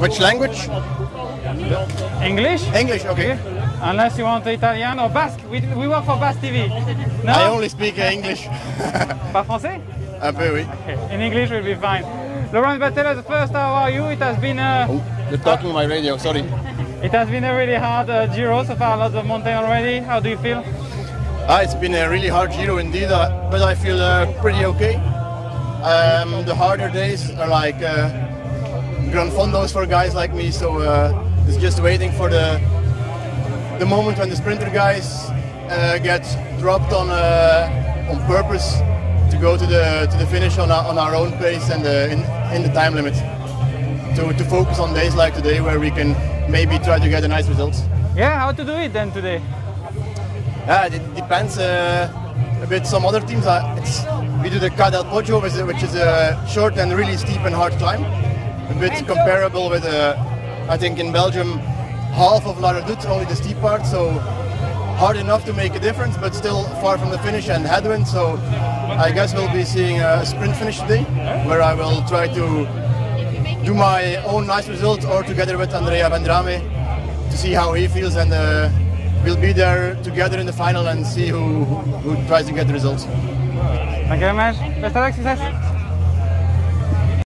Which language? English? English, okay. Unless you want Italian or Basque. We, we work for Basque TV. No? I only speak uh, English. Pas français? Un peu, oui. Okay. In English will be fine. Laurent Batella, the first how are you? It has been a, Oh, you're talking on my radio, sorry. it has been a really hard uh, Giro so far, lots of mountain already. How do you feel? Ah, it's been a really hard Giro indeed, uh, but I feel uh, pretty okay. Um, the harder days are like uh, Gran Fondos for guys like me, so uh, it's just waiting for the the moment when the sprinter guys uh, get dropped on uh, on purpose to go to the to the finish on our, on our own pace and uh, in in the time limit. To, to focus on days like today where we can maybe try to get a nice result. Yeah, how to do it then today? Yeah, it depends uh, a bit. Some other teams, uh, it's, we do the Ca del Poggio, which is a short and really steep and hard climb. A bit comparable with, uh, I think in Belgium, half of La Redoute, only the steep part, so hard enough to make a difference, but still far from the finish and headwind. So I guess we'll be seeing a sprint finish today, where I will try to do my own nice result, or together with Andrea Vendrame, to see how he feels and. Uh, We'll be there together in the final and see who, who tries to get the results. Thank you very much. Best of luck, success.